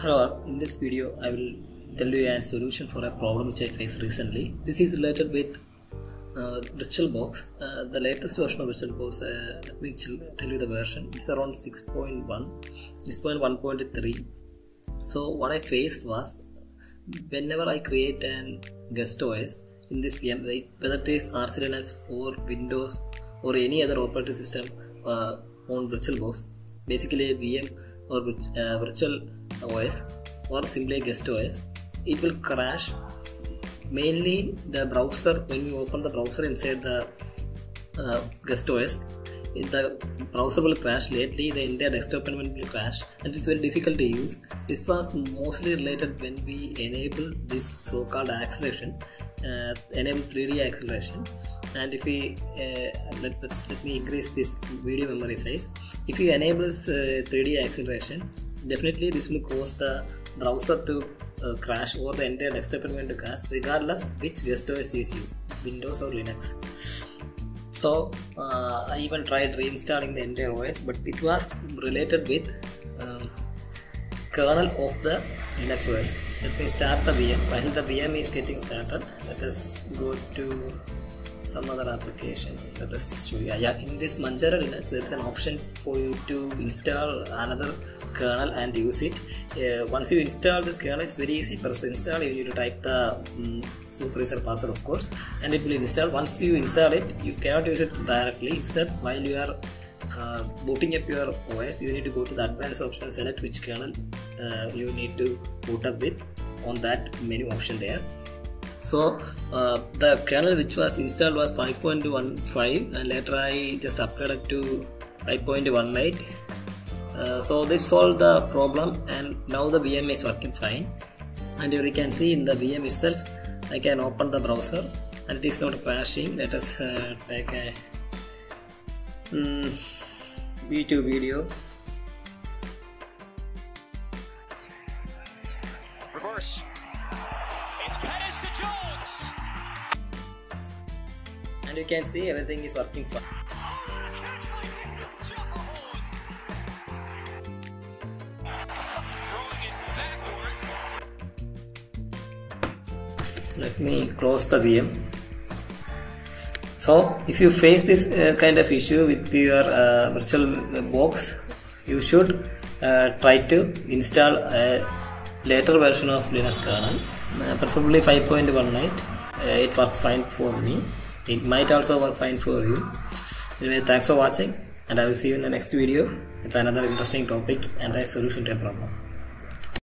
Hello, in this video I will tell you a solution for a problem which I faced recently. This is related with uh, VirtualBox. Uh, the latest version of VirtualBox, uh, let me tell you the version, it's around 6.1, 6.1.3. So what I faced was, whenever I create an guest OS in this VM, whether it is Arch Linux or Windows or any other operating system uh, on VirtualBox, basically a VM or uh, virtual OS or simply guest OS, it will crash. Mainly the browser, when you open the browser inside the uh, guest OS, the browser will crash lately. The entire desktop environment will crash and it's very difficult to use. This was mostly related when we enable this so-called acceleration uh, enable 3d acceleration. And if we uh, let, let me increase this video memory size. If you enable uh, 3d acceleration definitely this will cause the browser to uh, crash or the entire desktop environment to crash regardless which OS is used Windows or Linux. So uh, I even tried reinstalling the entire OS but it was related with um, kernel of the Linux OS let me start the VM while the VM is getting started let us go to some other application. Let us show you. Yeah in this Manjaro Linux there is an option for you to install another kernel and use it. Uh, once you install this kernel it's very easy. Press install you need to type the um, superuser password of course and it will install. Once you install it you cannot use it directly except while you are uh, booting up your OS you need to go to the advanced option select which kernel uh, you need to boot up with on that menu option there so uh, the kernel which was installed was 5.15 and later I just upgraded to 5.18 uh, so this solved the problem and now the VM is working fine. And you can see in the VM itself I can open the browser and it is not crashing. Let us uh, take a um, V2 video. Reverse. To Jones. and you can see everything is working fine let me close the VM so if you face this uh, kind of issue with your uh, virtual box you should uh, try to install a later version of Linux kernel uh, preferably 5.18 uh, it works fine for me. It might also work fine for you. Anyway thanks for watching and I will see you in the next video with another interesting topic and a solution to a problem